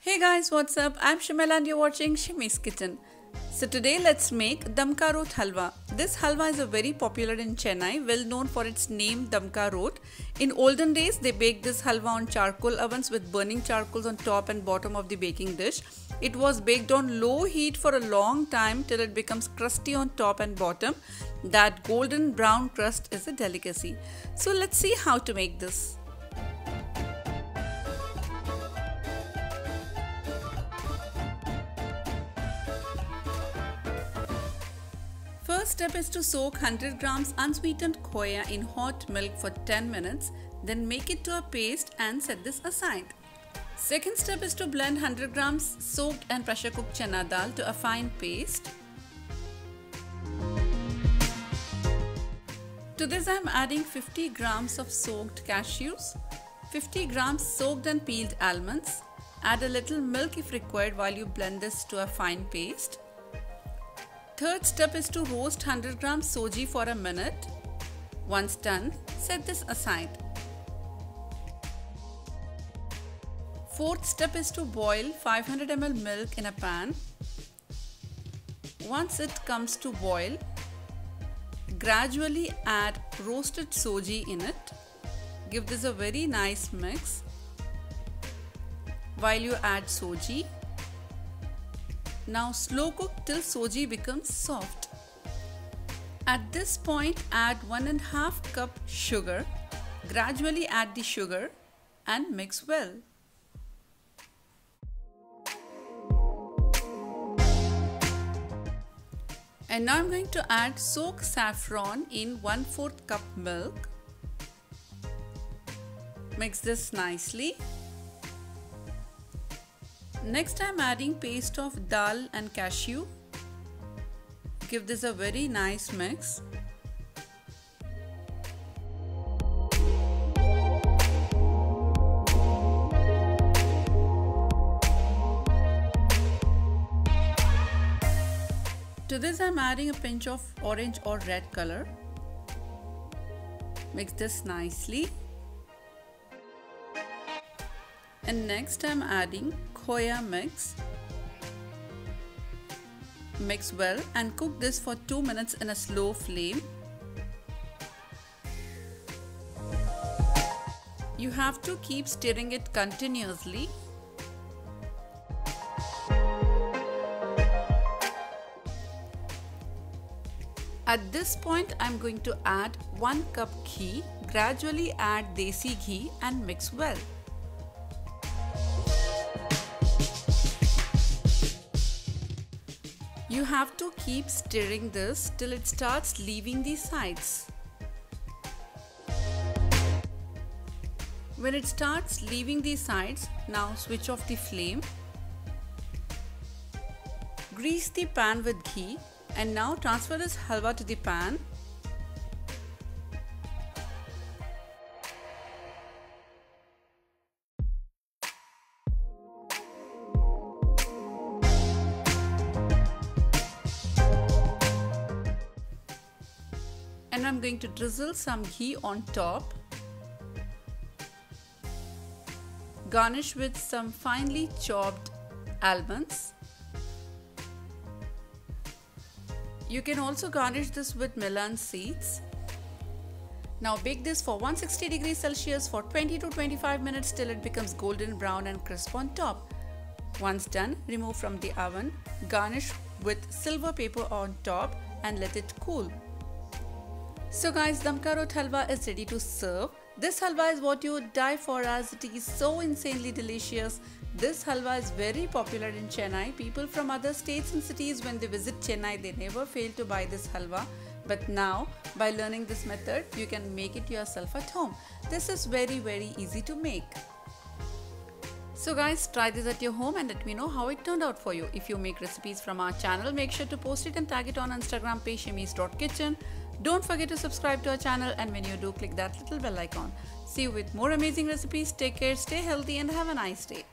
Hey guys, what's up? I'm Shimela and you're watching Shimi's Kitchen. So today let's make Dum Ka Roat Halwa. This halwa is a very popular in Chennai, well known for its name Dum Ka Roat. In olden days, they baked this halwa on charcoal ovens with burning charcoals on top and bottom of the baking dish. It was baked on low heat for a long time till it becomes crusty on top and bottom. That golden brown crust is a delicacy. So let's see how to make this. First step is to soak 100 grams unsweetened khoya in hot milk for 10 minutes, then make it to a paste and set this aside. Second step is to blend 100 grams soaked and pressure cooked chana dal to a fine paste. To this I am adding 50 grams of soaked cashews, 50 grams soaked and peeled almonds. Add a little milk if required while you blend this to a fine paste. Third step is to roast 100 grams soji for a minute. Once done, set this aside. Fourth step is to boil 500 ml milk in a pan. Once it comes to boil, gradually add roasted soji in it. Give this a very nice mix. While you add soji, now slow cook till soji becomes soft. At this point add 1 and half cup sugar. Gradually add the sugar and mix well. And now I'm going to add soaked saffron in 1 4th cup milk. Mix this nicely. Next I'm adding paste of dal and cashew. Give this a very nice mix. To this I'm adding a pinch of orange or red color. Mix this nicely. And next I'm adding khoya mix. Mix well and cook this for 2 minutes in a slow flame. You have to keep stirring it continuously. At this point I'm going to add 1 cup ghee. Gradually add desi ghee and mix well. You have to keep stirring this till it starts leaving the sides. When it starts leaving the sides, now switch off the flame. Grease the pan with ghee and now transfer this halwa to the pan. And I'm going to drizzle some ghee on top. Garnish with some finely chopped almonds. You can also garnish this with melon seeds. Now bake this for 160 degrees Celsius for 20 to 25 minutes till it becomes golden brown and crisp on top. Once done, remove from the oven, garnish with silver paper on top and let it cool. So guys, Dum Ka Roat Halwa is ready to serve. This halwa is what you would die for as it is so insanely delicious. This halwa is very popular in Chennai. People from other states and cities when they visit Chennai, they never fail to buy this halwa. But now, by learning this method, you can make it yourself at home. This is very very easy to make. So guys, try this at your home and let me know how it turned out for you. If you make recipes from our channel, make sure to post it and tag it on Instagram page shimis.kitchen. Don't forget to subscribe to our channel and when you do, click that little bell icon. See you with more amazing recipes. Take care, stay healthy and have a nice day.